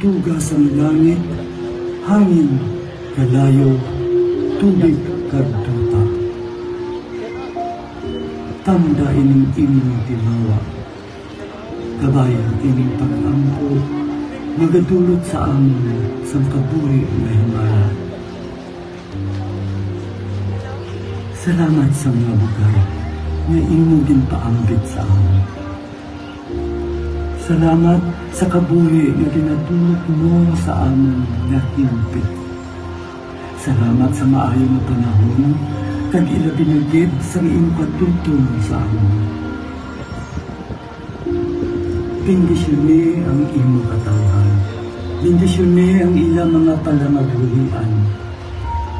tagtuga sa langit, hangin, kalayo, tubig, kadtuta. Tanda ining inyong tinawa, kabayan ining pag-ampo, magadulot sa amon sa kaburi na himala. Salamat sa mga bugay nga imo ginpaambit sa amin. Salamat sa kabuhi nga ginatulot mo sa amin nga himpit. Salamat sa maayo nga panahon kag ilabinagid sa iyong katutong sa amin. Bendisyon ni ang imo katawan. Bendisyon ni ang ilang mga palamagulian.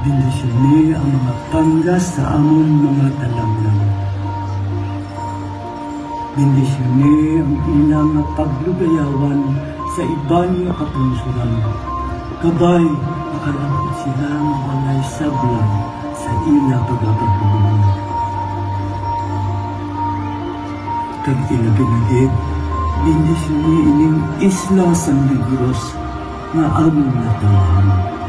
Bendisyon ni ang mga panggas sa amon mga talamlam. Bendisyon ang ilang mga paglugayawan sa iban nga kapunsuran. Kabay, makalangkot sila nga walay sablang sa ila pagkapagbubuhan. Kag ilabinagid, bendisyon ni ining isla sa Negros nga amon natawahan.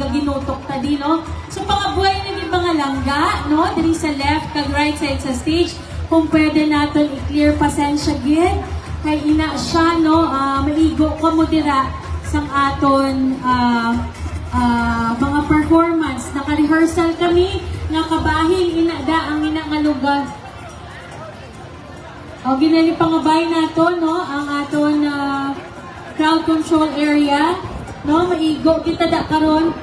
Miski ga ginutok ta di no. So pangabuhay na yung mga langga, no? Diri sa left kag right side sa stage kung pwede naton i-clear pasensya gid kay ina siya no ah, maigo ka mo dira sang aton ah, ah, mga performance. Naka-rehearsal kami, nakabahin ina da ang ina nga lugar. O ginali pangabay nato no ang aton ah, crowd control area no maigo kita da karon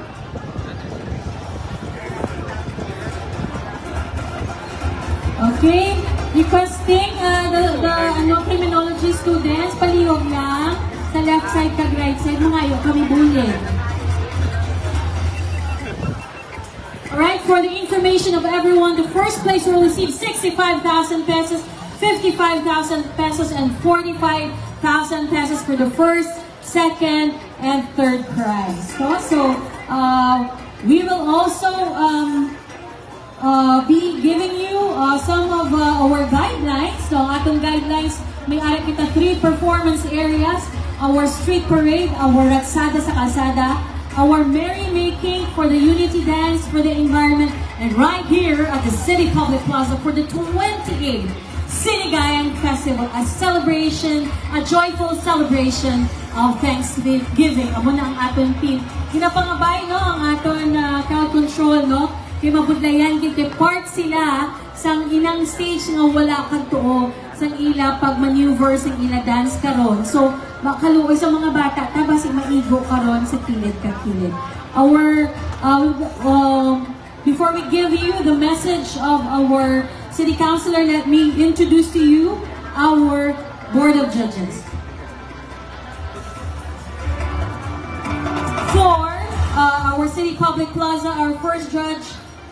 Okay, requesting uh, the, the ano, criminology students, palihog lang sa left side kag right side, mga ayo kami bulin. Alright, for the information of everyone, the first place will receive 65,000 pesos, 55,000 pesos, and 45,000 pesos for the first, second, and third prize. So, so uh, we will also um, uh, be giving you uh, some of uh, our guidelines. So, atong guidelines, may ara kita three performance areas. Our street parade, our raksada sa kalsada, our merrymaking for the unity dance for the environment, and right here at the City Public Plaza for the 28th Sinigayan Festival, a celebration, a joyful celebration of Thanksgiving. Amo na ang aton team. Ginapangabay, no, ang aton uh, crowd control, no? Kay mabudlayan, kay part sila sang inang stage nga wala kang tuo sang ila pag maneuver sang ila dance karon. So, makaluoy sa mga bata, taba si maigo karon sa kilid ka kilid. Our, uh, um, before we give you the message of our city councilor, let me introduce to you our board of judges. For uh, our city public plaza, our first judge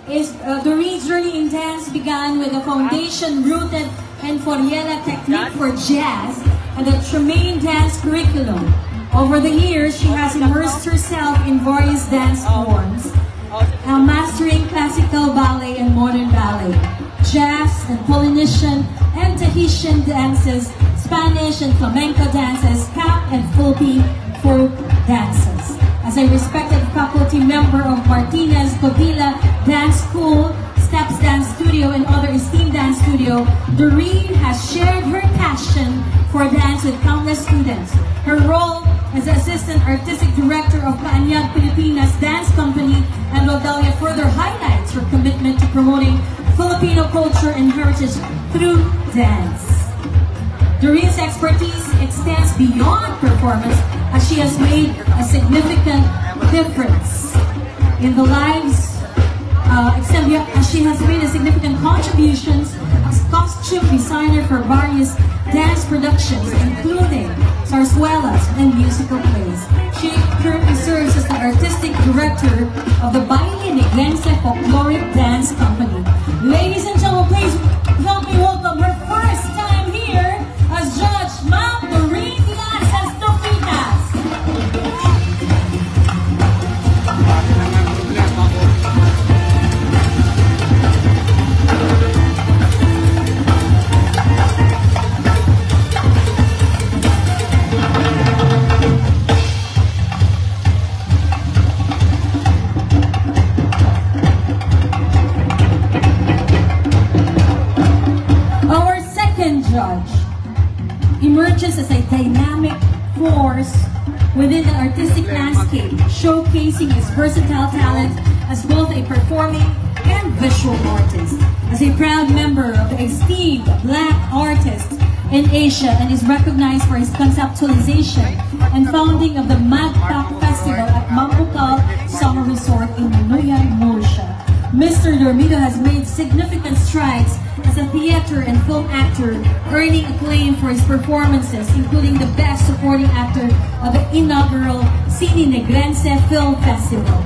is uh, Doreen's journey in dance began with a foundation rooted in Foriela technique for jazz and the Tremaine dance curriculum. Over the years, she has immersed herself in various dance forms, uh, mastering classical ballet and modern ballet, jazz and Polynesian and Tahitian dances, Spanish and flamenco dances, cap and Philippine folk dances. As a respected faculty member of Martinez Codila Dance School, Steps Dance Studio, and other esteemed dance studio, Doreen has shared her passion for dance with countless students. Her role as Assistant Artistic Director of Kaanyag Pilipinas Dance Company and Rodalia further highlights her commitment to promoting Filipino culture and heritage through dance. Doreen's expertise extends beyond performance as she has made a significant difference in the lives uh, as she has made a significant contributions as costume designer for various dance productions, including zarzuelas and musical plays. She currently serves as the artistic director of the Baile Negrense Folkloric Dance Company. Ladies and gentlemen, please showcasing his versatile talent as both a performing and visual artist. As a proud member of the esteemed Black Artists in Asia and is recognized for his conceptualization and founding of the Magpak Festival at Mampukal Summer Resort in Nuyan, Malaysia. Mr. Dormido has made significant strides as a theater and film actor, earning acclaim for his performances, including the Best Supporting Actor of the inaugural seen in the Grense Film Festival.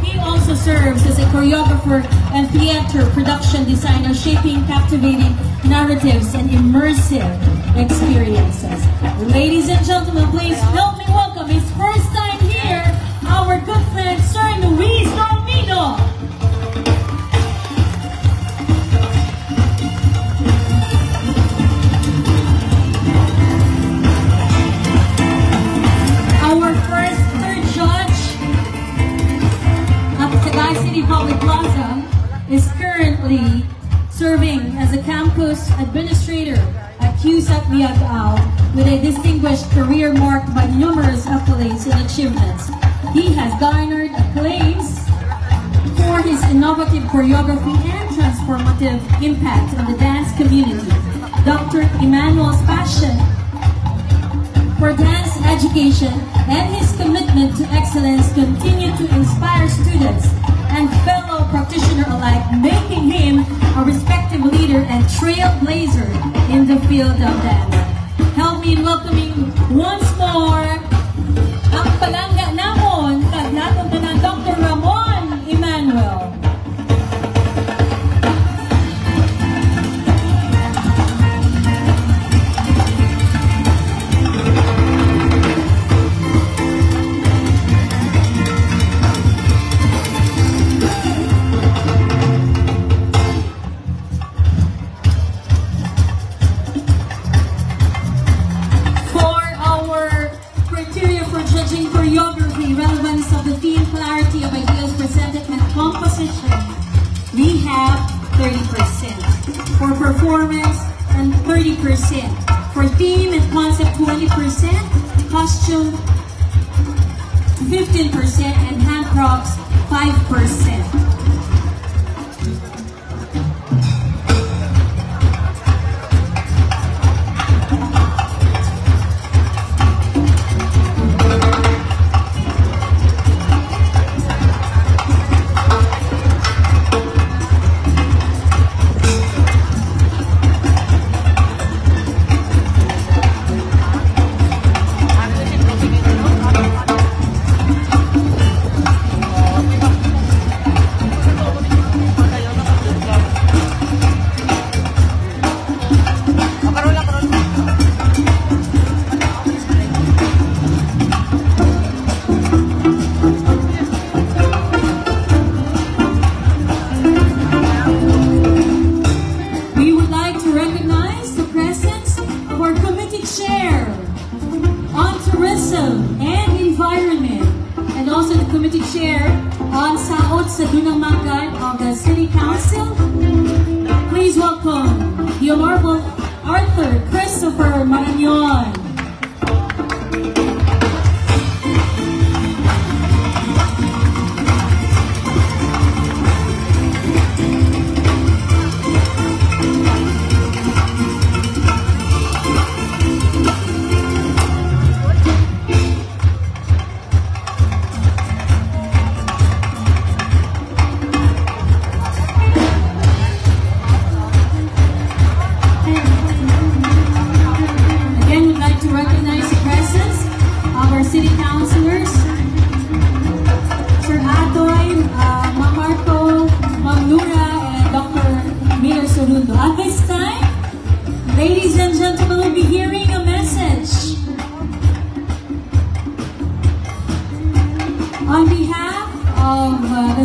He also serves as a choreographer and theater production designer, shaping captivating narratives and immersive experiences. Ladies and gentlemen, please help me welcome his first serving as a campus administrator at CUSAC Diagao with a distinguished career marked by numerous accolades and achievements. He has garnered acclaims for his innovative choreography and transformative impact on the dance community. Dr. Emmanuel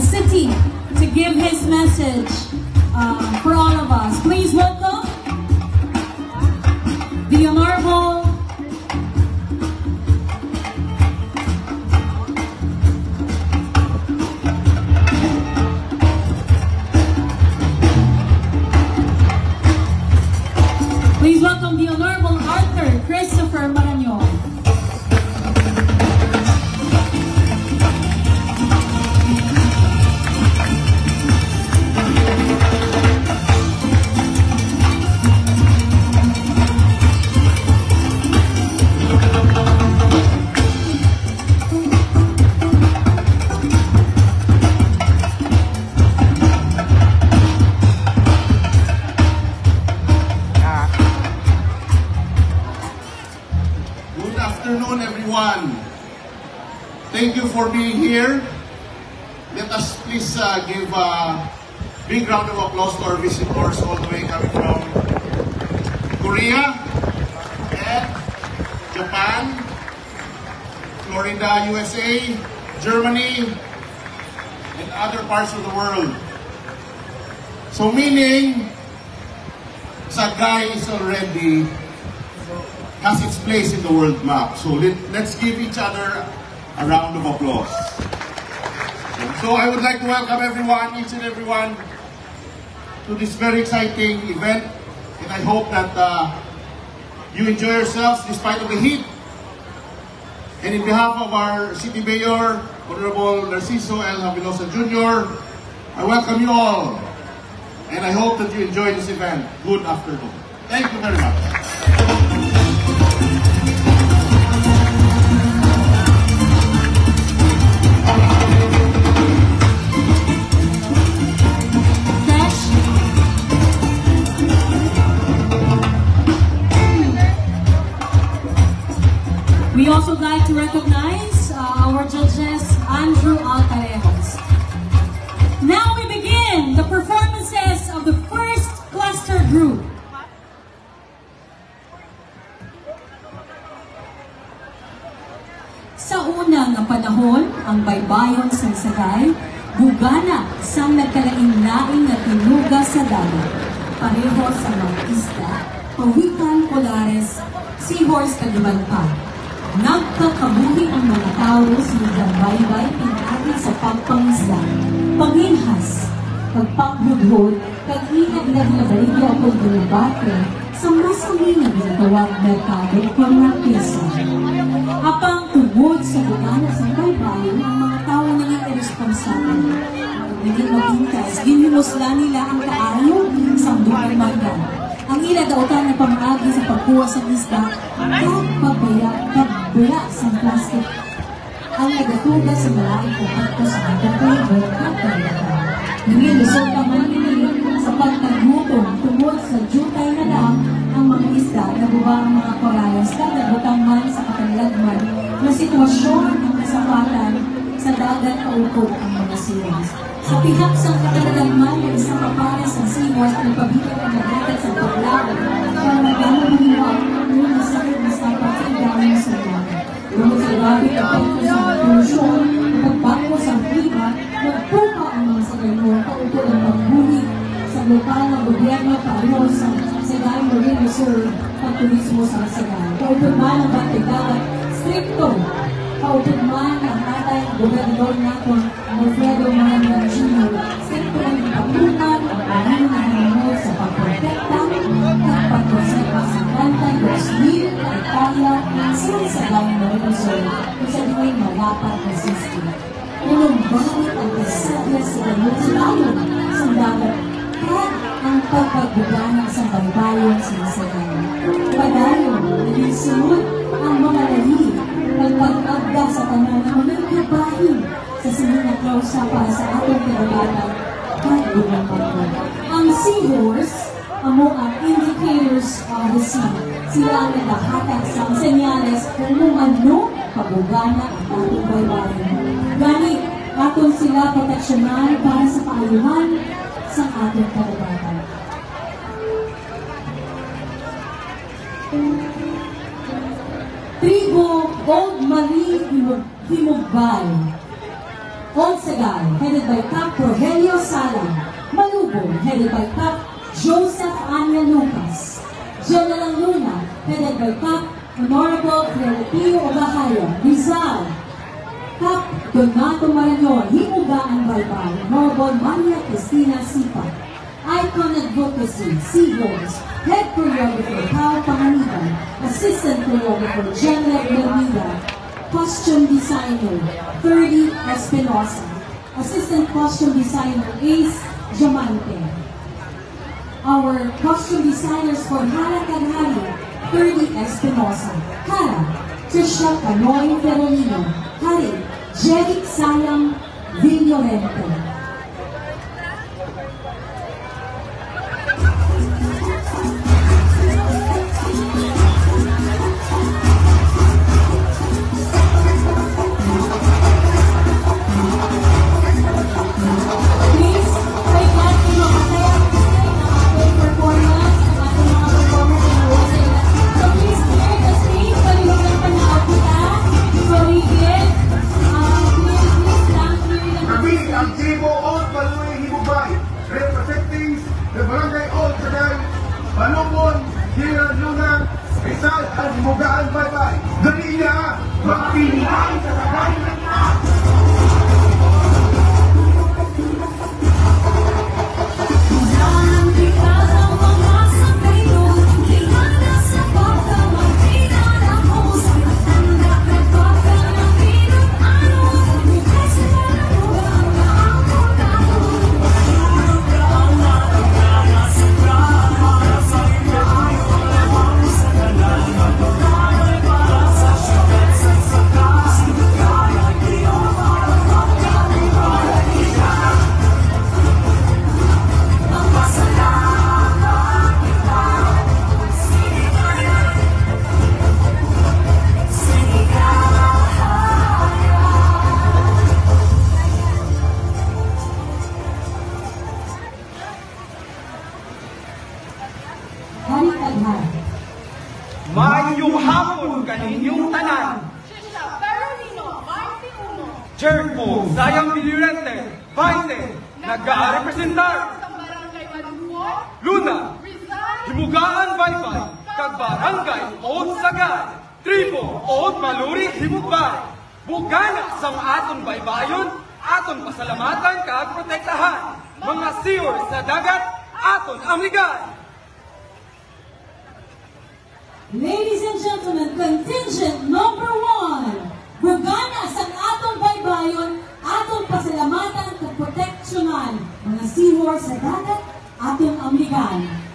city to give his message uh, for all of us. Please welcome. Here. Let us please uh, give a big round of applause to our visitors all the way coming from Korea and Japan, Florida, USA, Germany, and other parts of the world. So meaning, Sagay is already has its place in the world map. So let, let's give each other a round of applause. So I would like to welcome everyone, each and everyone, to this very exciting event. And I hope that uh, you enjoy yourselves despite of the heat. And in behalf of our City Mayor, Honorable Narciso L. Habilosa Jr., I welcome you all. And I hope that you enjoy this event. Good afternoon. Thank you very much. Also like to recognize uh, our judges, Andrew Alcarejos. Now we begin the performances of the first cluster group. Sa una nga panahon, ang baybayon sa Sagay, bugana sang nagkalain-lain nga tinuga sa dagat. Pareho sa mga isda, pawikan polares, seahorse kaduman pa. Nagkakabuhi ang mga tao sa mga baybay pinagi sa pagpangisda, panginhas, pagpanghudhod, kag-inag-lag na baligya o ginabate sa masaminag na tawag merkado o markesa. Apang tungod sa bugana sa baybayin, ang mga tao naging irresponsable. Naging mapintas, ginhimusla nila ang kaayo sa bukang margan. Ang ila dautan na pamagi sa pagkuha sa isda, pagpabaya, pagbaya sa plastic. Ang nagatuga sa malaking kumpakto sa agapulbo at karagatan. Naging resulta man nila sa pagkagutom tungod sa jutay na lang ang mga isda na buba ang mga korales na nagutang man sa katalagman na sitwasyon ang kasapatan sa dagat kaukog ang siwas. Sa pihak sa katalagman ng isang kapares ng siwas na pabigat ang nagagat sa paglaban para magano maniwag yung nasakit na sa pagkailangan sa dagat. Tungkol sa grabe epekto sa polusyon, pagbago sa klima, nagpupa ang mga sagaymo kaukol ang pagbuli sa lokal na gobyerno paano sa Sagay Marine Reserve at turismo sa Sagay. Kaupod man ang Batigagat, stricto. Kaupod man ang atay gobernador nato, Alfredo Manuel Jr. Stricto ang pagpunan ang paano na hinamot sa pagprotekta at pagkonserva sa kantang 2,000 na Italia sa Sagay Marine Reserve kung sa diwa'y malapat na system. Unang bakit ang kasadya sa ganun sa layo sa dagat at ang pagpagbugana sa baybayon sa Sagay. Padayon, naging sunod ang mga lahi nagpag-agda sa tanan ng mga kabahin sa sininakaw sa para sa atong karagatan at lumang Ang seahorse, amo ang indicators of the sea. Sila ang naghahatag sa senyales kung ano pabugana ang ating baybayin. Gani, aton sila proteksyonan para sa kaayuhan sa ating karagatan. Tribo Old Marie Himug- Himugbay. Old Sagay, headed by Cap Rogelio Sala. Malubo, headed by Cap Joseph Anya Lucas. General Luna, headed by Cap Honorable Filipino Ogahayo. Rizal, Cap Donato Marañon, Himugaan Baybay, Honorable Maria Cristina Sipa. Icon Advocacy, Seahorse, Head Choreographer Pao Panganiban, Assistant Choreographer General Bermida, Costume Designer 30 Espinosa, Assistant Costume Designer Ace Diamante. Our costume designers for Hara Kanhali, 30 Espinosa, Hara, Trisha Canoy Ferolino, Hari, Jeric Sayang Villorente. at bugaan patay. Dali na! Makinig sa kanya! Tribo, Old Maluri, Himugbay. Bugana sang aton baybayon, aton pasalamatan kag protektahan. Mga siyor sa dagat, aton amligay. Ladies and gentlemen, contingent number one. Bugana sa atong baybayon, atong pasalamatan at proteksyonan. Mga seahorse sa dagat, atong amligan.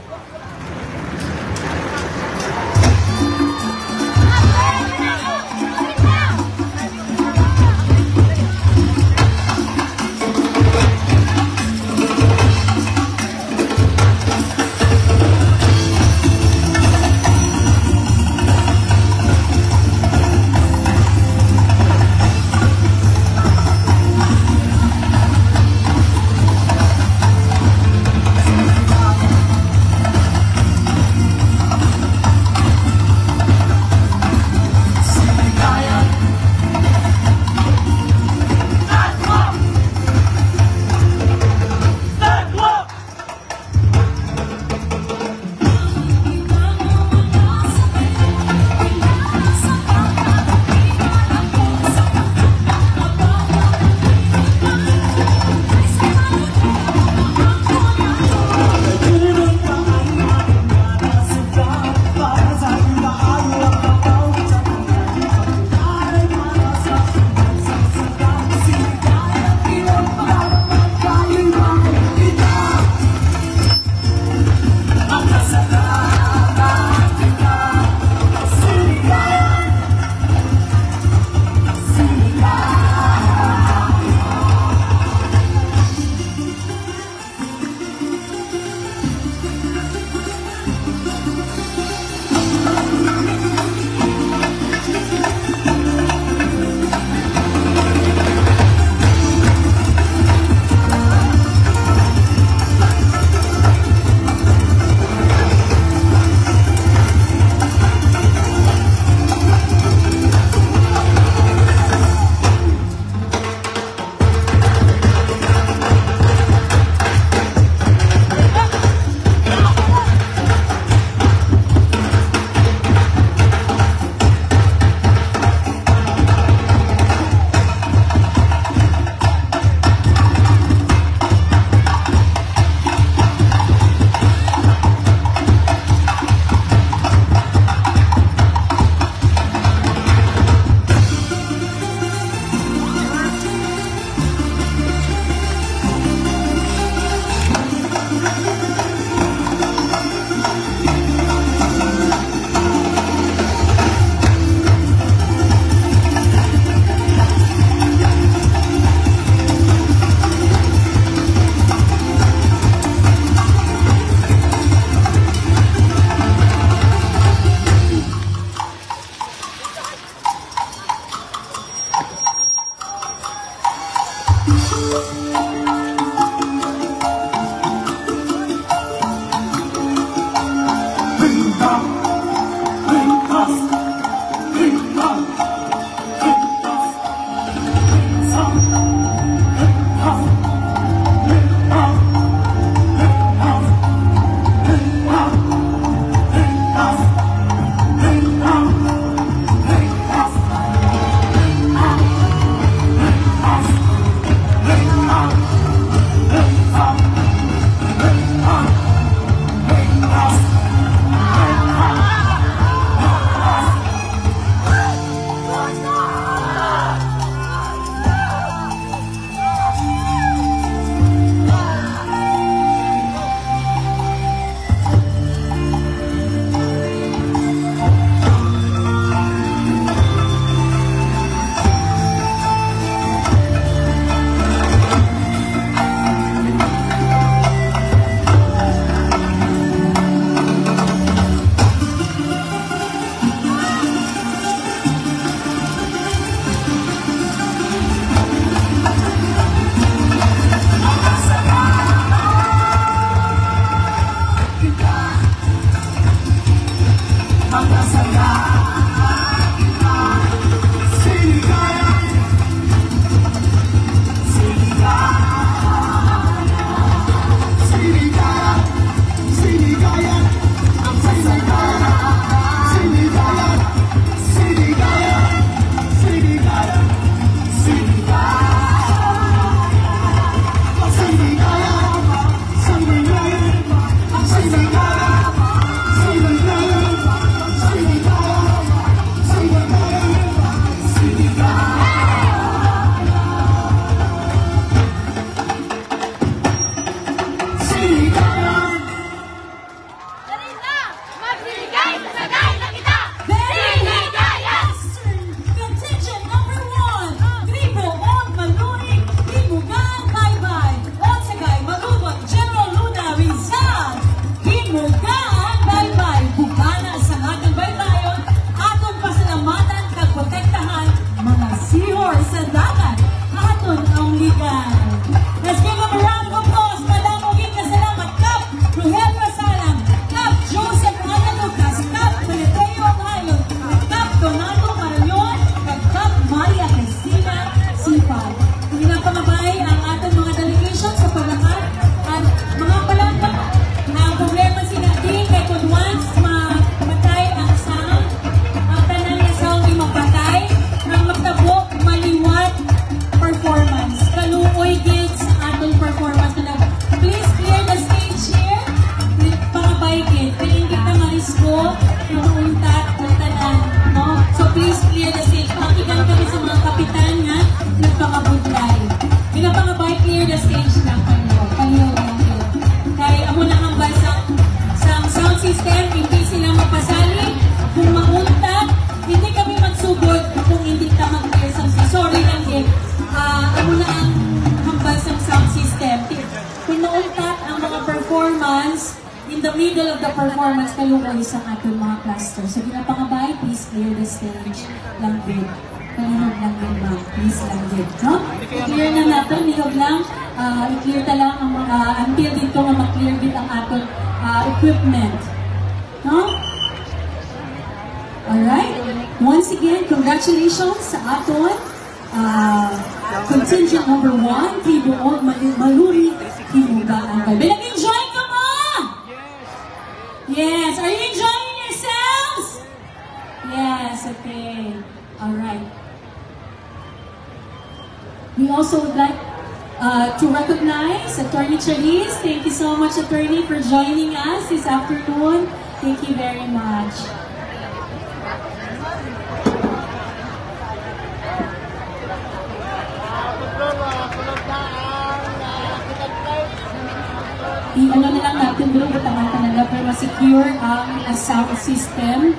Ma-secure ang sound system.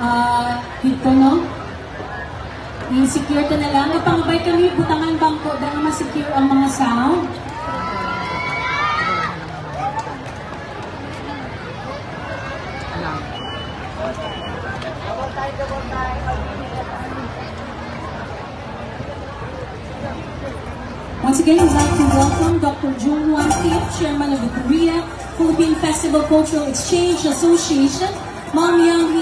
Uh, dito, no? I-secure ka na lang. Napangabay kami, butangan bangko, dahil ma-secure ang mga sound. Once again, we'd like to welcome Dr. Jun Wan Kim, Chairman of the Korea Philippine Festival Cultural Exchange Association, Mom Young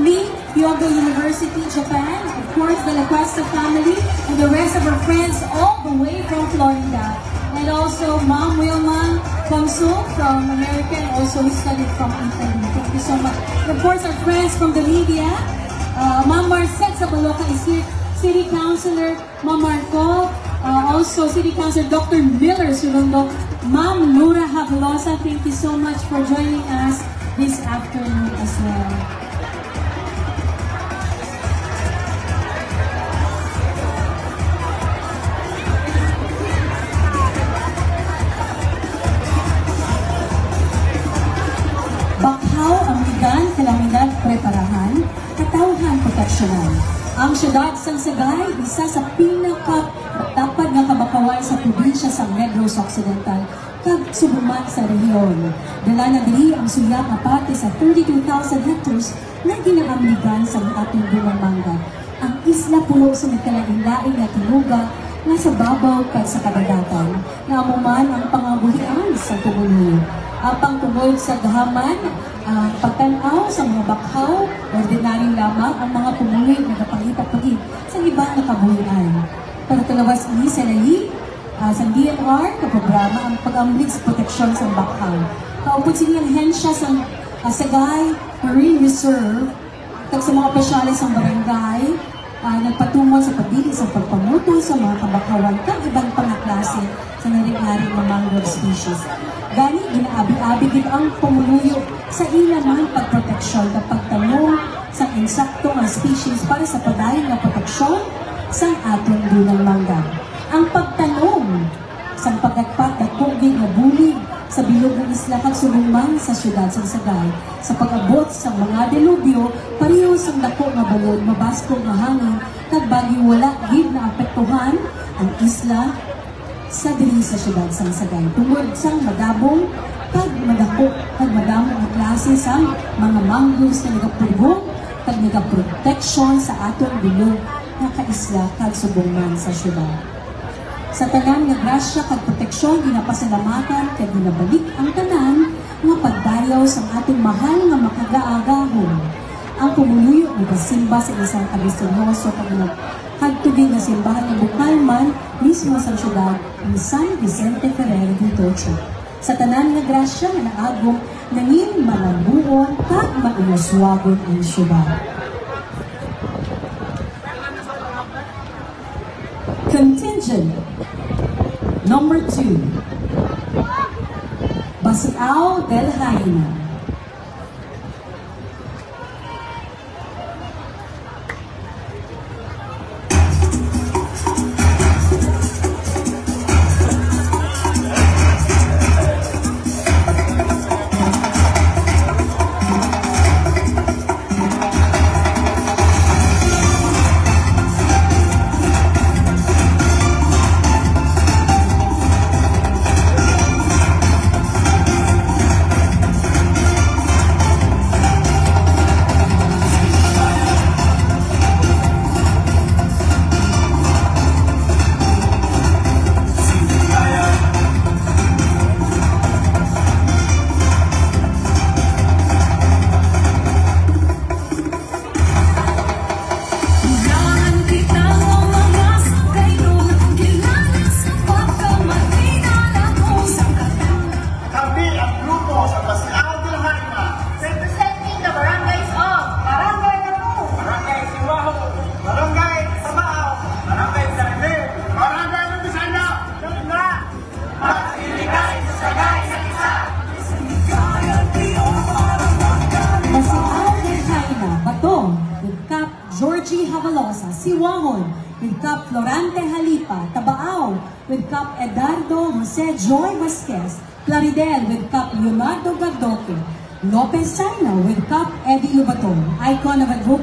Lee, Hyogo University, Japan, of course, the La Cuesta family, and the rest of our friends all the way from Florida. And also Mom Wilma Komso from America, and also studied from Italy. Thank you so much. Of course, our friends from the media, uh, Mom Marcet Sabaloka is here, City Councilor Mom Marco, uh, also City Councilor Dr. Miller Sulundo, Ma'am Nura Havlosa, thank you so much for joining us this afternoon as well. Bakhaw ang ligan, kalamidad, preparahan, katauhan, proteksyonan. Ang syudad sang Sagay, isa sa pinaka kabakaway sa probinsya sa Negros Occidental kag subuman sa rehiyon. Dala na diri ang suyat nga pati sa 32,000 hectares na ginaamligan sa atong bungang mangga. Ang isla pulo sa nagkalain-lain nga tinuga nga sa babaw kag sa kadagatan nga amuman ang pangabuhian sa tumuloy. Apang tungod sa gahaman, uh, pagtanaw sa mga bakhaw, ordinaryo lamang ang mga pumuloy na kapangipapagin sa iba na kabuhian. Pero talawas ini sa lahi, uh, sa DNR, na programa ang pag-amblig sa proteksyon sa bakhaw. Kaupod siniyang hensya sa uh, Sagay Marine Reserve, tag sa mga opisyalis ng barangay, uh, nagpatungo sa pagdili sa pagpamuto sa mga kabakawan kang ibang pangaklase sa naring-naring mga mangrove species. Gani, ginaabi-abi gid ang pumuluyo sa ilaman pagproteksyon kapag tanong sa insakto nga species para sa padayon nga proteksyon sa aton dunang mangga. Ang pagtanong sa pagagpat at kugig nga bulig sa bilog ng isla kag sumumang sa syudad sa Sagay. Sa pag-abot sa mga delubyo pareho sa dako nga balon mabasko nga hangin kag bagyo wala gid na apektuhan ang isla sa diri sa syudad sa Sagay. Tungod sa madabong kag madako kag madamo nga klase sa mga mangroves na nagapugong kag nagaproteksyon sa aton bilog nga kaisla kag subungan sa syudad sa tanan nga grasya kag proteksyon ginapasalamatan kag ginabalik ang tanan nga pagdayaw sa ating mahal nga makagaagahon. Ang pumuluyo ni pasimba sa isang kabistonyoso kag nagkagtubig nga simbahan ng Bukalman mismo sa syudad ni San Vicente Ferrer de Tocho. Sa tanan nga grasya nga naagong nangin malambuon kag mailuswagon ang syudad. Contingent Number two, Basiao del Jaina.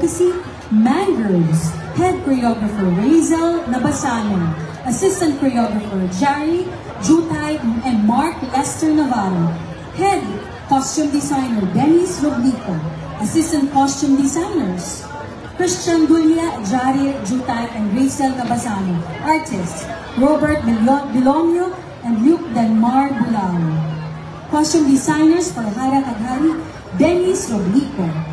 Icon Mangroves, Head Choreographer Razel Nabasano, Assistant Choreographer Jerry Jutay and Mark Lester Navarro, Head Costume Designer Dennis Roblico. Assistant Costume Designers Christian Gulia, Jari Jutay, and Rachel Nabasano. Artists Robert Bilo- Bilomio and Luke Denmar Bulao. Costume Designers for Hara Kaghari, Dennis Roblico.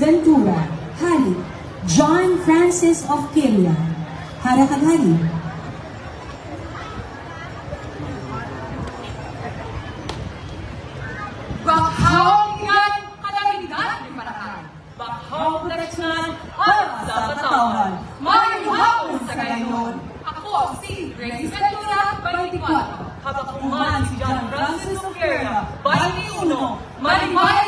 Ventura. Hari, John Francis of Kilia. Hara Kaghari, Bakhaw Ingan, Kalamidad ni Parahan. Bakhaw Proteksyonan, Alam sa Katawan. Hapon sa ngayon. Ako si Grace Ventura, 24. Habang kumahan si John Francis Oquera, 21. Malimay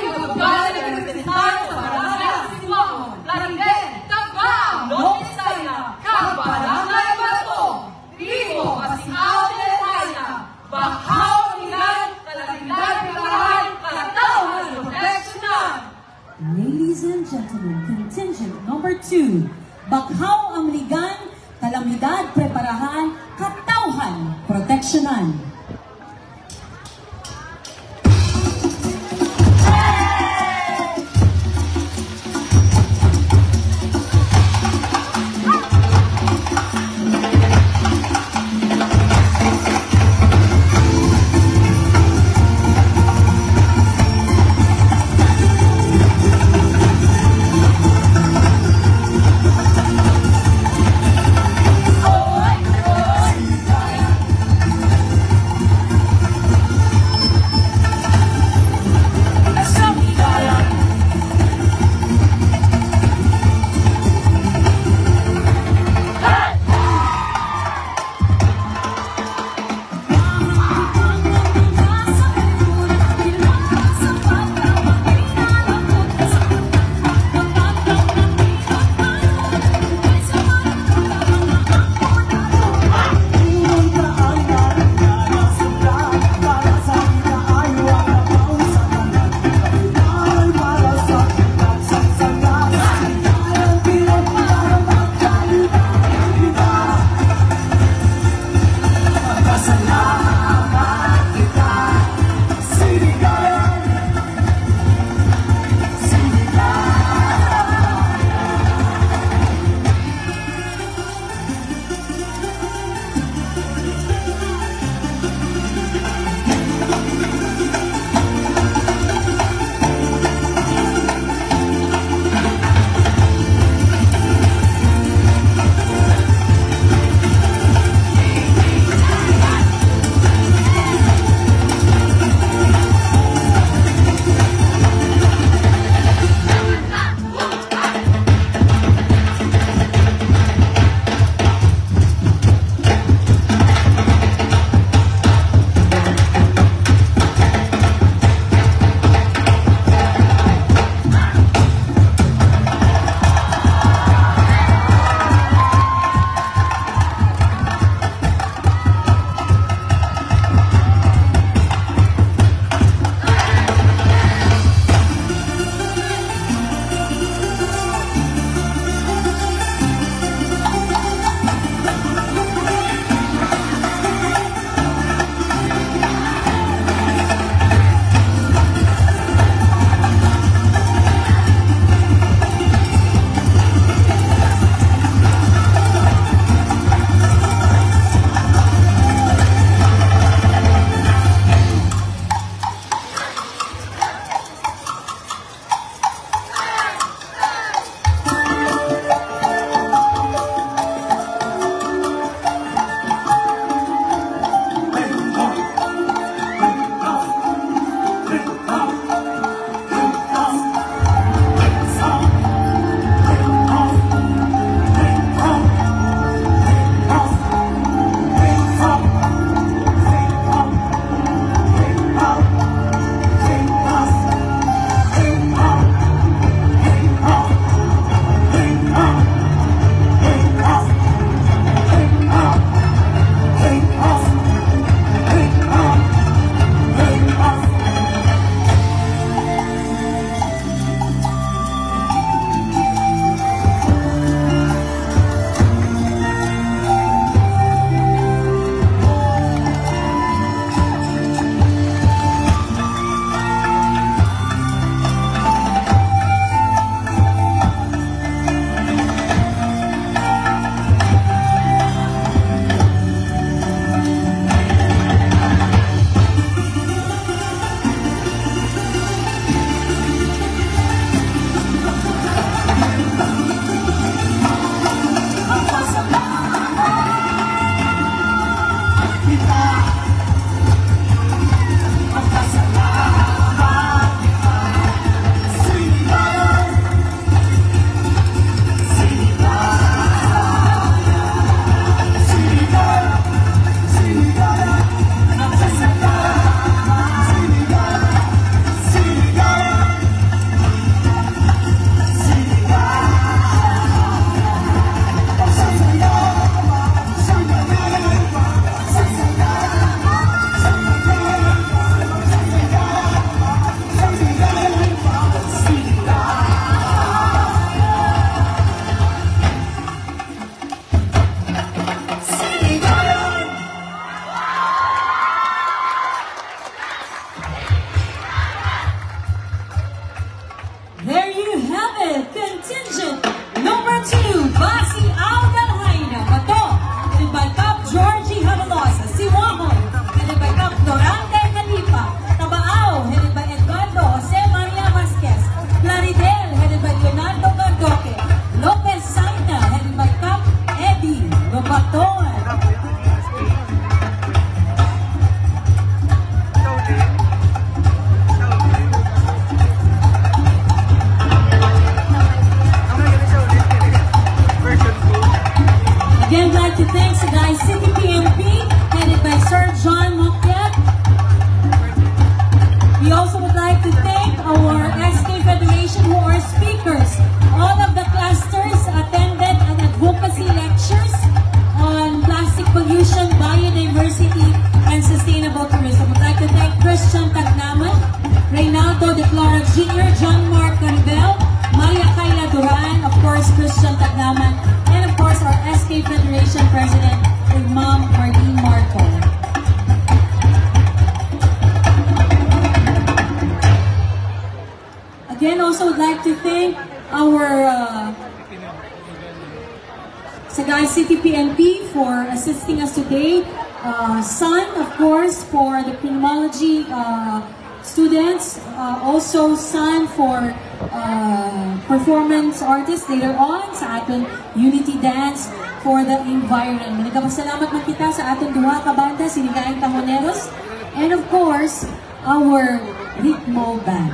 artists later on sa ating Unity Dance for the environment. Nagpasalamat man kita sa ating duha ka banda, Sinigayang Tahoneros. And of course, our Ritmo Band.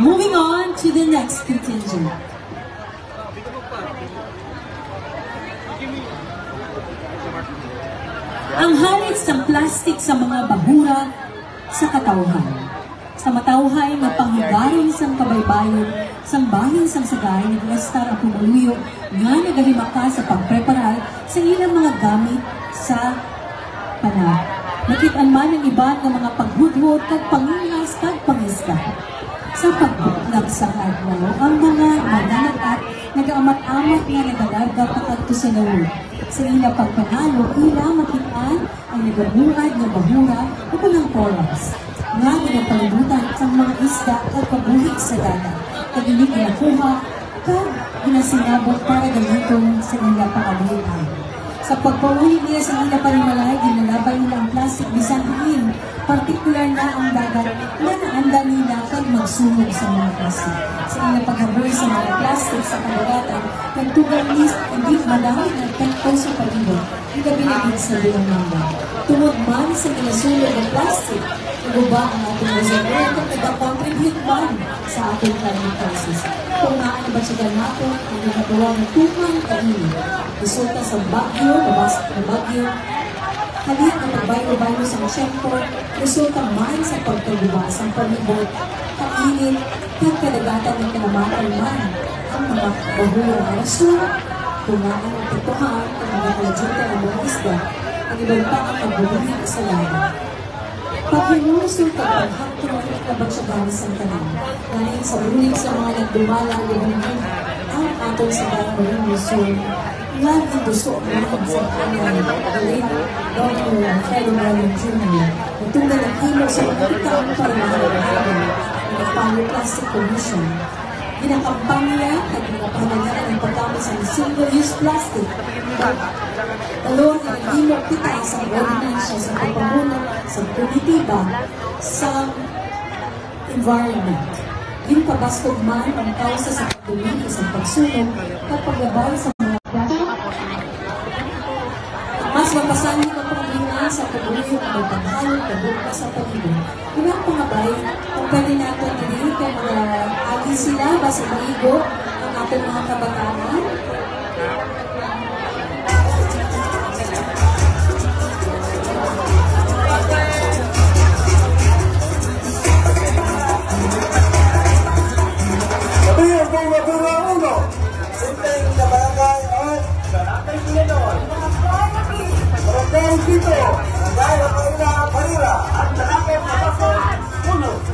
Moving on to the next contingent. Ang halit sa plastik sa mga bahura sa katauhan. Sa matauhay na panghigaron sa kabaybayon, sa bahin sa sagay, naglastar ang pumuluyo nga nagahimaka sa pagpreparar sa ilang mga gamit sa panahon. Nakitaan man ang iba ng mga paghudhod kag pangingas kag pangisga. Sa pagbuklag sa adlaw, ang mga mananag at nagaamat-amat nga nagalarga patagto sa lawod. Sa ila pagpanalo, ila makitaan ang nagabuad ng bahura o kulang oras. Nga ginapalibutan sa mga isda at pabuhig sa dagat. Kag hindi ginakuha, kag ginasinabot para gamiton sa ila pangabilihan. Sa pagpauwi niya sa ila panimalay, ginalabay nila ang plastic bisan hingin, partikular na ang dagat na naanda nila kag magsunog sa mga plastic. Sa ila paghaboy sa mga plastic sa kadagatan, nagtugang list hindi madami ng tekto sa palibot, hindi binigit sa buong mundo. Tungod man sa ginasunog ng plastic, Ibuba ang ating reservoir at nag-contribute man sa ating climate crisis. Kung naan ba siya natin ang ginagawa ng tuman kainin. Resulta sa bagyo, nabas na bagyo, Halit ang pagbayo-bayo sa masyempo, resulta man sa pagkaguba sa palibot, kainit, at kadagatan ng kinamatan man ang mga bahura na rason, kumaan ang pagtuhan at mga kalajunta ng mga isda, ang ibang pa ang pagbubuhin sa lahat. Paghinuso ka ang hapon at kabagsyagan sa kanan. Dahil sa ulit sa mga nagdumala gawin ang atong sa barang Luzon, nga ang gusto ang mga sa kanan, late Dr. Alfredo Mario Jr. Natunggal ang hilo sa mga itaon para mahalagaan Napalo Plastic Commission. Ginakampanya at ginapahalagaan ang paggamit sa single-use plastic Alor na himo kita sa ordinansya sa pagpamuno sa punitiba sa environment. Ginpabastog man ang kausa sa pagdumili sa pagsunog at paggabay sa mga plastic. Mas mapasanin ang pagbuyo ng magpaghalong pagbuka sa palibot. Unang pangabay, kung pwede natin naging kay mga agi sila ba sa maigo ang ating mga kabataan, Kami ang Águila la. Uno.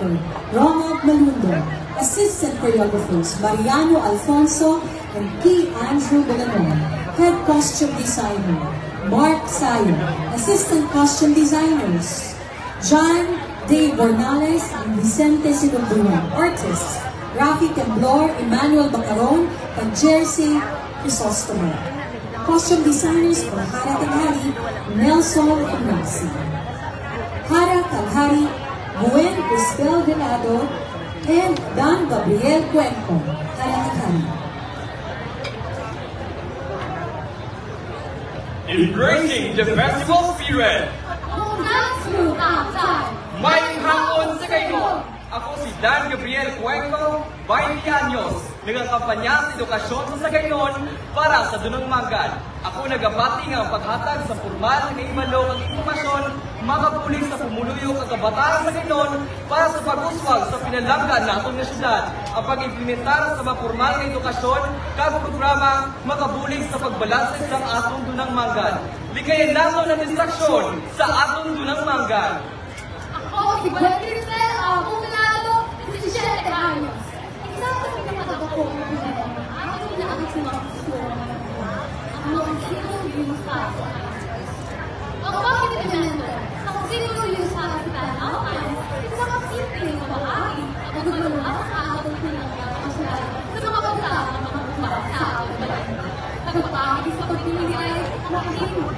Choreographer, Ronald Malundo. Assistant Choreographers, Mariano Alfonso and Key Andrew Villanon. Head Costume Designer, Mark Sayo. Assistant Costume Designers, John Dave Bornales and Vicente Sinubuna. Artists, Rafi Temblor, Emmanuel Bacaron, and Jersey Crisostomo. Costume designers for Hara Taghari, Nelson and Roxy. Hara Taghari, Gwen Cristel Velado, and Don Gabriel Cuenco. Taghari. Embracing the festival spirit. May hangon sa kayo. Ako si Dan Gabriel Cuenco, 20 anyos, nagakampanya sa edukasyon sa Sagayon para sa Dunang Manggan. Ako nagabati ang paghatag sa formal nga imalong ang informasyon makapulis sa pumuluyo ang kabataan sa Sagayon para sa pag-uswag sa pinalanggan natong nga syudad. Ang pag-implementar sa mga formal nga edukasyon kag programa makabulig sa pagbalanse sa atong Dunang Manggan. Likayan nato ng distraksyon sa atong Dunang Manggan. Ako, si Gwen Cristel, ako manalo, 17 años. Ang pinagawa. Ako na ang. Ako ang Ako bakit pinanalo? Ako sino yung mga simple na bahagi. Ako sa pagpili ay nakalimot.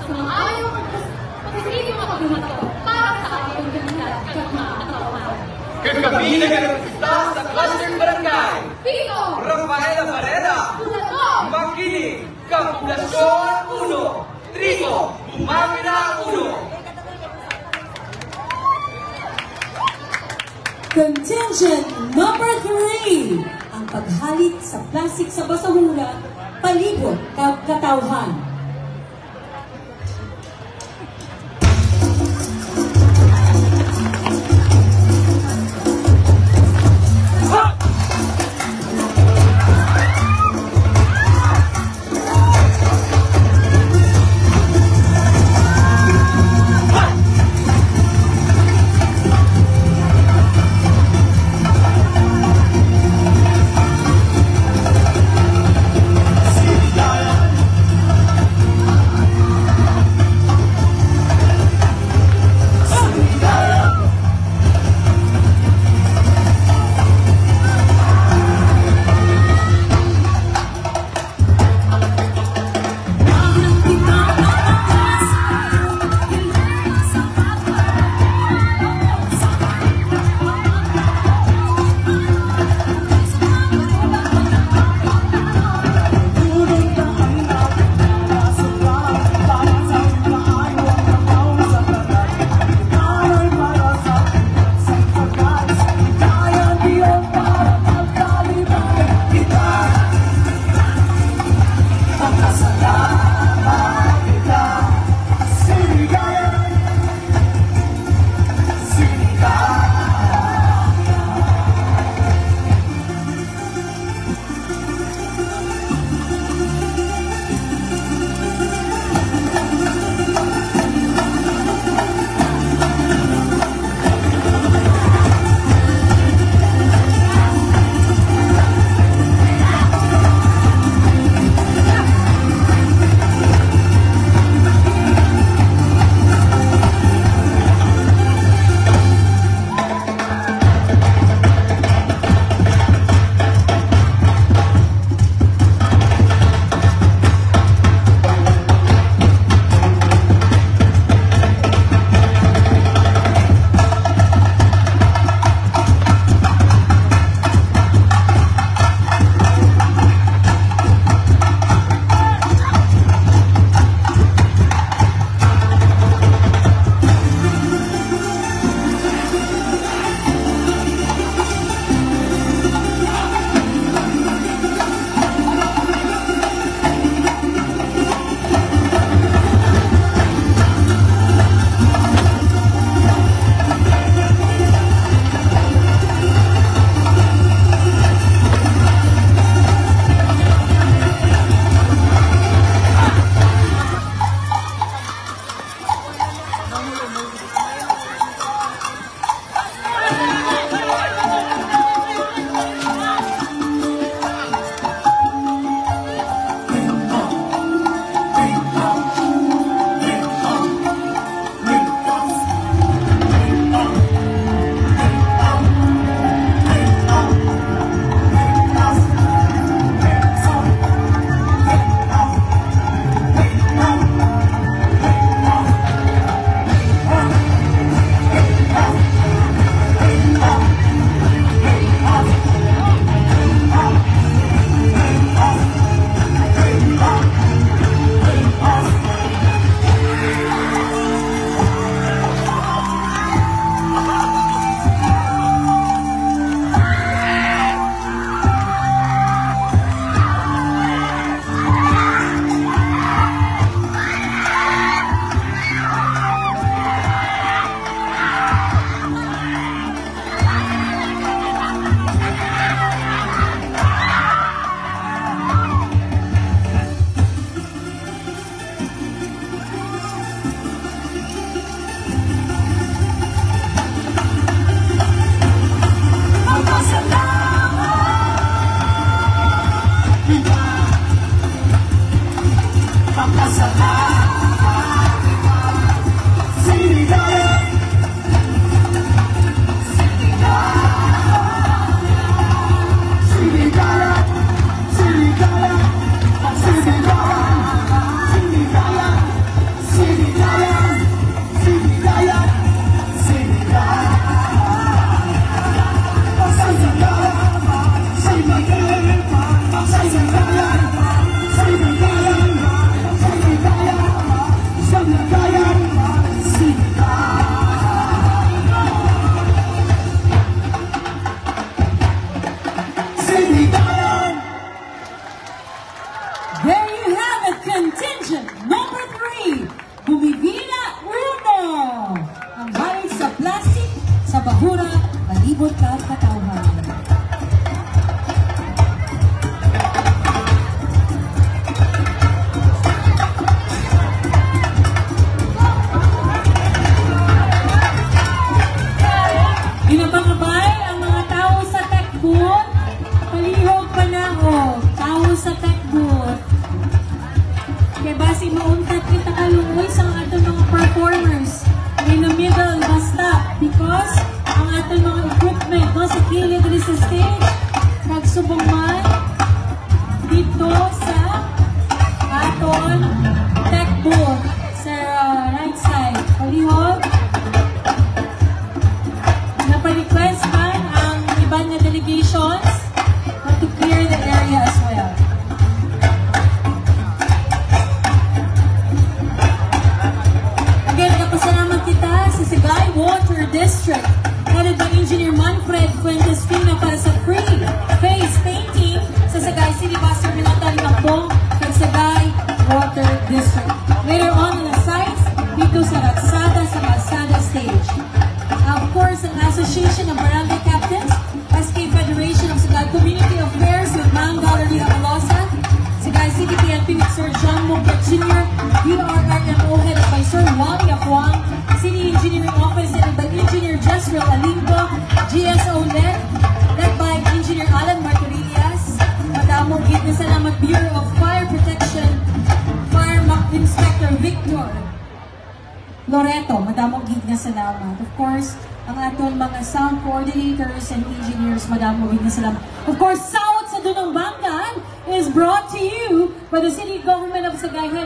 Sa mga ayaw pagkasili mga pagkakataon para sa atong ganyan at mga katawan. Kagabi na nagpista sa Cluster Barangay. Pino! Rafaela Barrera, Bulaton! Makiling, Kapoblasyon 1, Trigo, Bumamira 1. Contingent number 3, ang paghalit sa plastic sa basahura, palibot katawhan.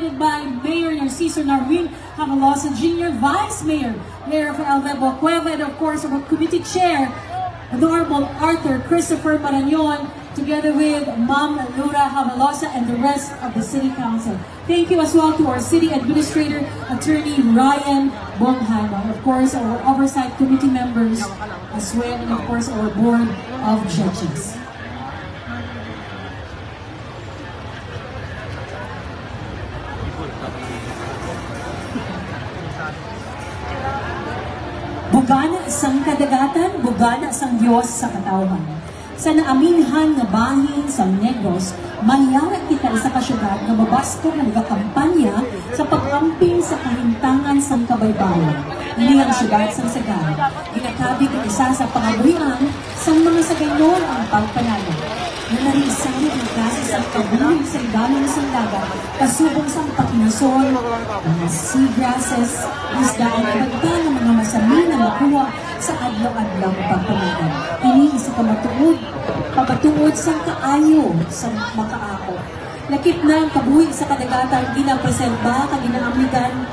Headed by Mayor Narciso Narwin Havalosa Jr., Vice Mayor, Mayor of Alvebo Cueva, and of course, our committee chair, Honorable Arthur Christopher Marañon, together with Mom Laura Havalosa and the rest of the City Council. Thank you as well to our City Administrator, Attorney Ryan Bonghana, of course, our Oversight Committee members as well, and of course, our Board of Judges. Sang kadagatan, bugana sang Diyos sa katawhan. Sa naaminhan nga bahin sa negros, mayara kita sa kasyudad nga mabasko nga nagakampanya sa pag-amping sa kahintangan sang kabaybayan. Ini ang syudad sang sagay. Ginakabi ang isa sa pangabuyan sa mga sagayon ang pagpanalo. Nanarisan ang klase sa kabuhay sa idalang sang dagat, kasubong sa pakinasol, mga seagrasses, isda ang ibagta ng mga masami na makuha sa adlaw-adlaw ng pagpanagan. Ini isa ka matuod, papatuod sa kaayo sa makaako. Lakip na ang kabuhi sa kadagatan, ginapreserba, kaginaamigan,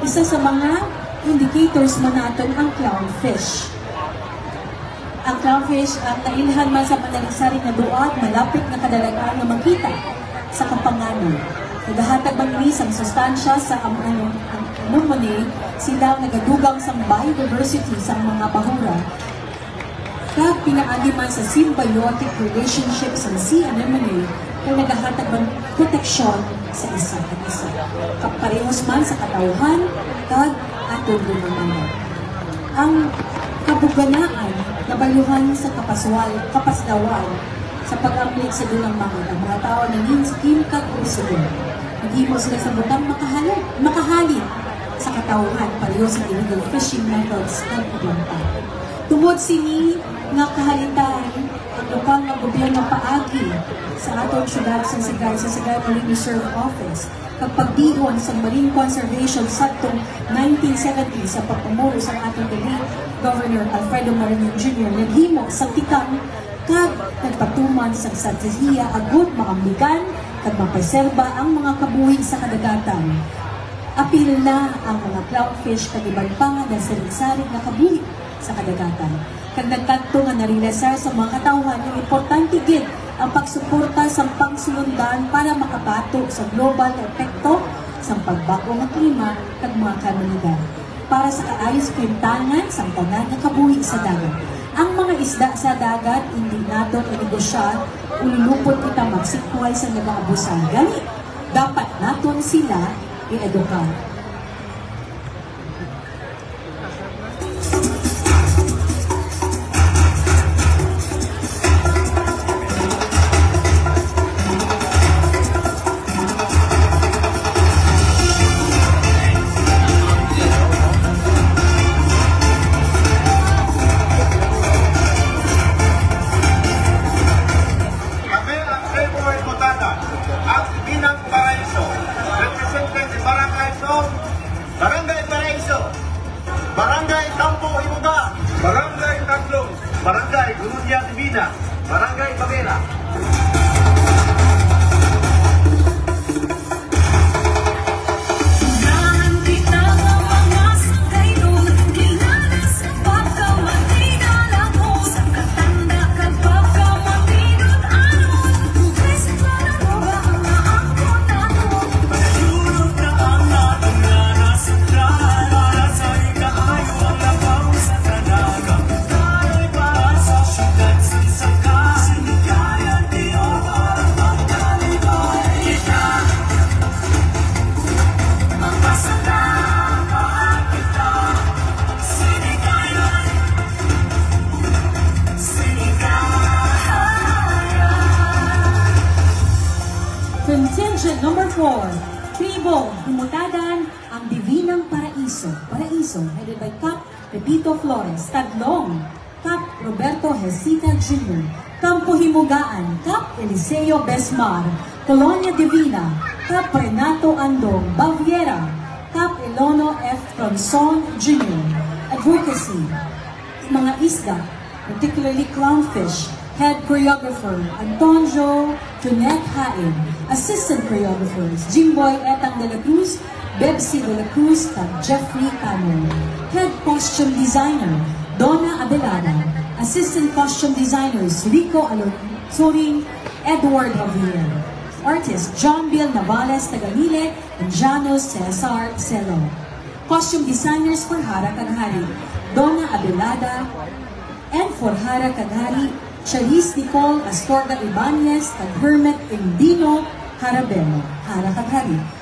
isa sa mga indicators man natin ang clownfish ang clownfish ang nailhan man sa panalisari na duat, malapit na kadalagaan na makita sa kapanganon. Nagahatag man ni ang sustansya sa ang ano, ang anemone, sila ang nagadugang sa biodiversity sa mga bahura. Man sa symbiotic relationship sa sea anemone, kay nagahatag man proteksyon sa isa at isa. Kaparehos man sa katauhan, kag atong lumananan. Ang kabuganaan nabayuhan sa kapaswal, kapasdawan sa pag-amplik sa dulang mga ang mga tao na nin sa kimkag o sigur. Naghimo sila sa butang makahalit, makahalit sa katauhan pareho sa illegal fishing methods ng ibang pa. Tungod sini nga kahalitan ang lokal nga gobyerno paagi sa atong syudad sa Sagay sa Sagay Marine Reserve Office pagpagdihon sa marine conservation sa 1970 sa pagpamulo sa atong dili Governor Alfredo Marañon Jr. naghimo sa tikang kag nagpatuman sa strategiya agud makambigan kag mapreserba ang mga kabuhi sa kadagatan. Apil na ang mga clownfish kag iban pa nga na sarig na kabuhi sa kadagatan. Kag nagkanto nga narilasar sa mga katawhan yung importante gid ang pagsuporta sa pangsulundan para makabato sa global na epekto sa pagbago ng klima kag mga kamunidad para sa kaayos kwintangan sa tanan nga kabuhi sa dagat. Ang mga isda sa dagat hindi nato inegosya ululupot kita magsikway sa nag-aabusan. Gani, dapat naton sila i-edukar. Besmar, Colonia Divina, Cap Renato Andong, Baviera, Cap Elono F. Tronson Jr., Advocacy, mga isda, particularly clownfish, head choreographer Antonio Tunet Hain, assistant choreographers Jimboy Etang de la Cruz, Bebsi de la Cruz, at Jeffrey Cano, head costume designer Donna Abelada, assistant costume designers Rico Aloturing, Edward Javier, artist John Bill Navales Tagalile, and Jano Cesar Celo. Costume designers for Hara Kanhari, Donna Abelada, and for Hara Kanhari, Charisse Nicole Astorga Ibanez and Hermet Indino Harabelo, Hara Kanhari.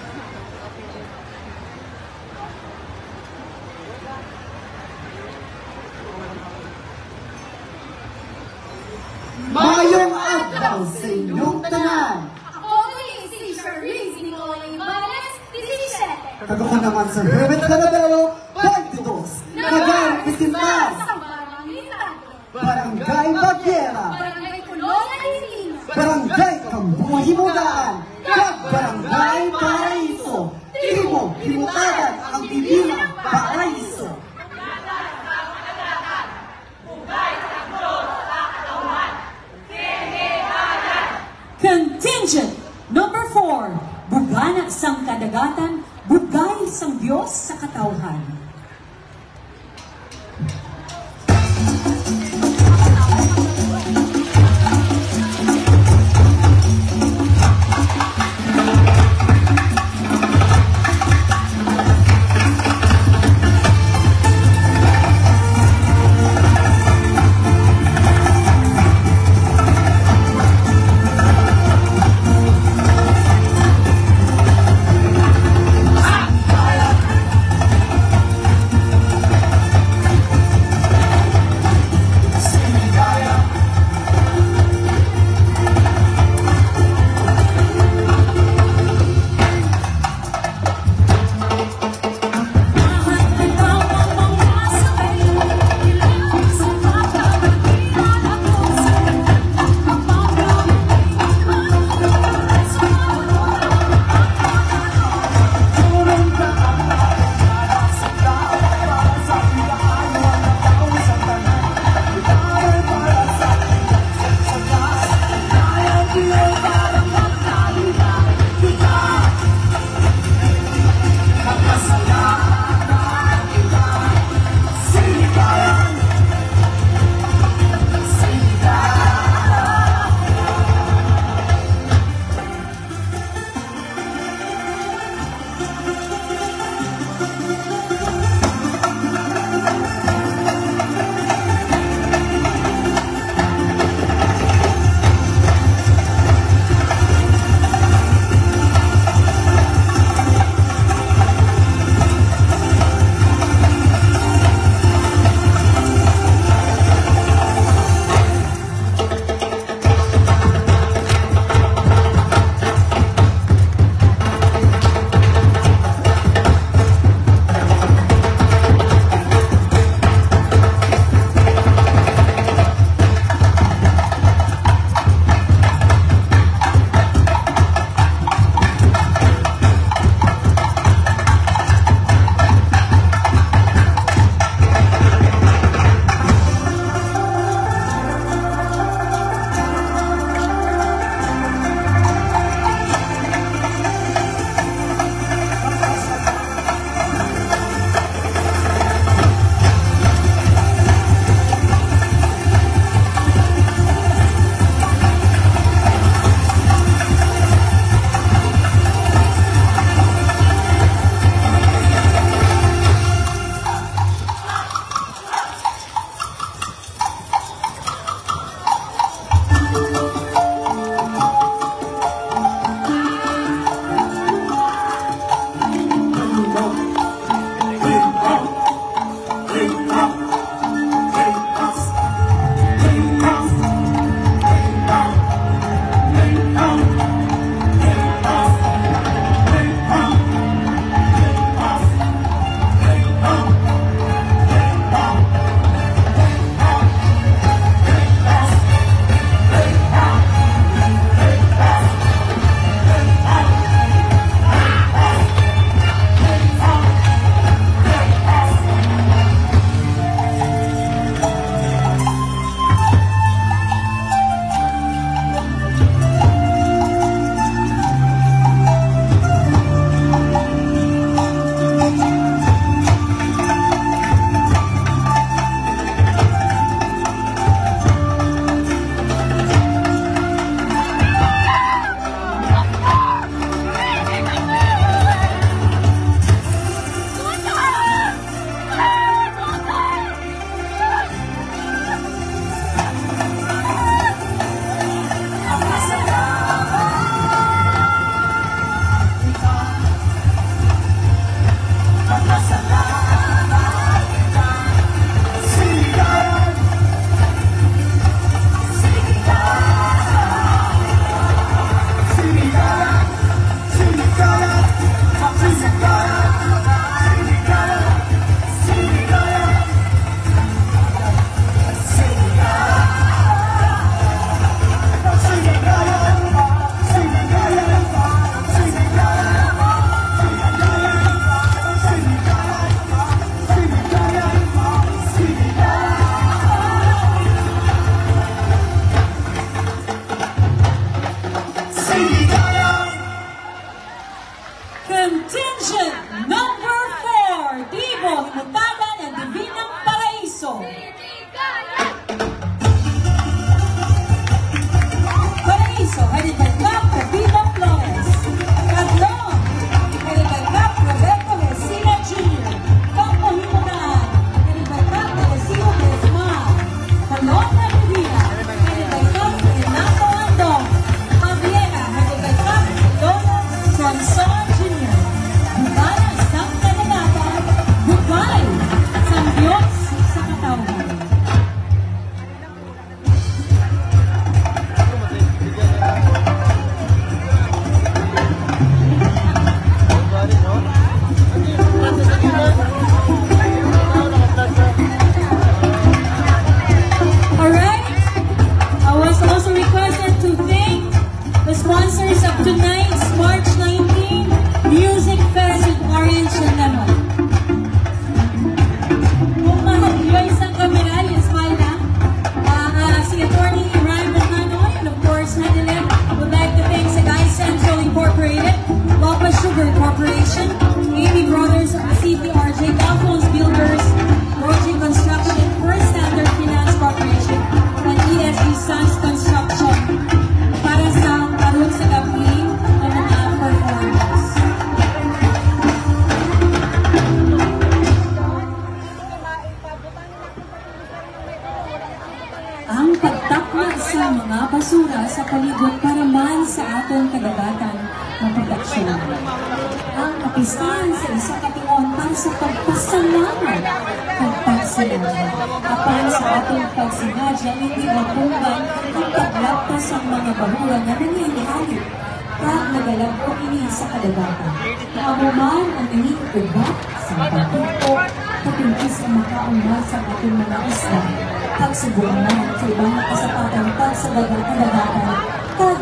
Na sa ibang kasapatan pag sa dagat kadagatan, pag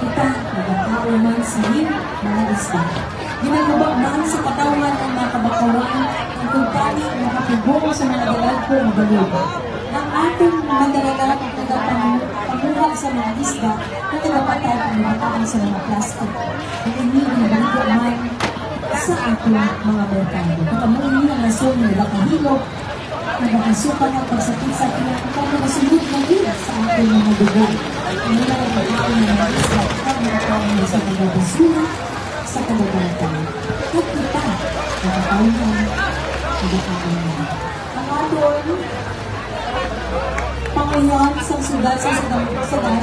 kita nagkakauman sa him mga isla. Ginagubak man sa katawan ang mga kabakawan, ang kutali ang makapibong sa mga dalag ko magalog. Ang ating mandaragat ang tagapamuha sa mga isla na tagapatay ang mga taon sa mga plastic. At hindi ginabalik man sa ating mga merkado. Katamuin ang rason ng nakahilok na nakasukan ang pagsakit sa pinakapag na masunod na din sa ating mga dugo. Ang mga nagkakaroon ng mga isla mga taon sa mga basura sa kalagatan. At kita, nakakaunan, nakakaunan. Ang ating Pangayon sa sugat sa saday,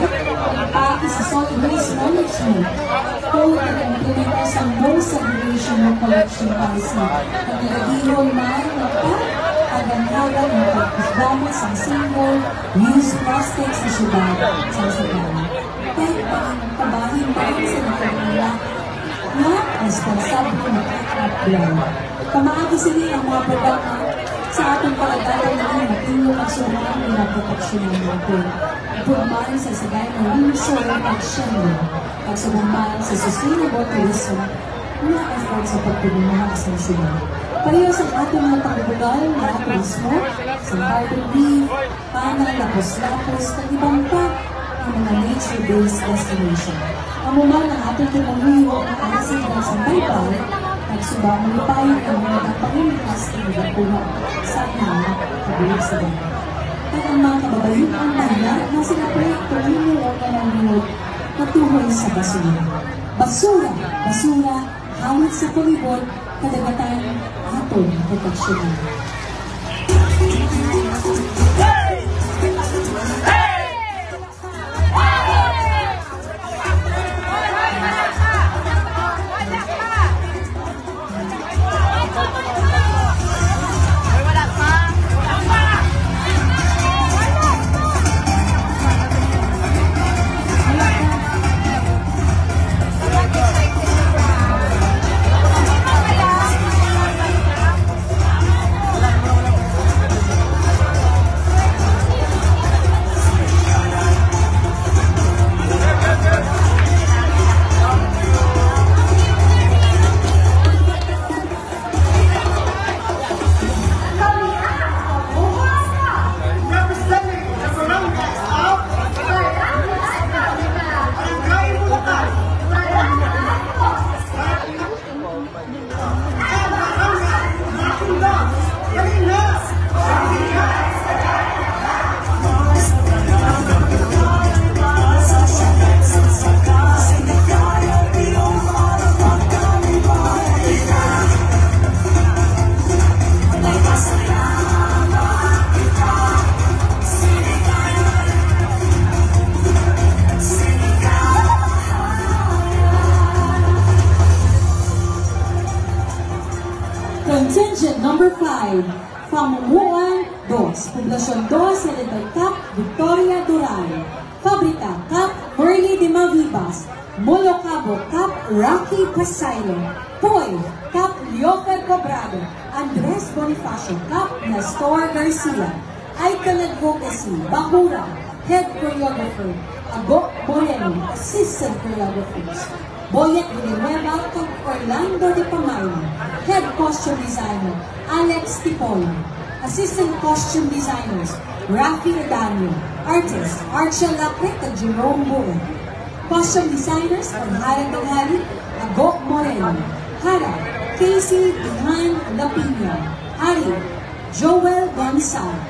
pati sa solid waste management, po nag-implementa sa no segregation ng collection policy. Nagagihon man ng pa, aganghagan ng pagkusdama sa single-use plastic sa syudad sa saday. Kahit pa ang pabahin pa rin sa nagkakala na responsable na at-upload. Pamaagi sila ang mga produkto sa atong palagalan na ang matingo at sumaan ng mga proteksyon ng natin. Pagmaan sa sagay ng lungsod at aksyon pagsubumbahan sa sustainable tourism na effort sa pagpilihan sa syudad. Pareho sa atong mga pagbugal na turismo, sa carbon leaf, panay, lapos-lapos, at ibang pa ang mga nature-based destination. Ang mumang ng ating tumanghiyo ang alasin ng sa baybay Nagsuba malipay ang mga nagpangilikas ng nagpuno sa mga kabulig sa dagat. At ang mga kababayan ang mahina na sila proyekto linuwa na ng linog patuloy sa basura. Basura, basura, hawit sa palibot, kadagatan, aton proteksyonan. Contingent assistant costume designers Rafi Daniel, artists Archel Lapret Jerome Bowen, costume designers Paghalan Taghali, Agok Moreno, Hara, Casey Dihan Lapino, Harry Joel Gonzalez.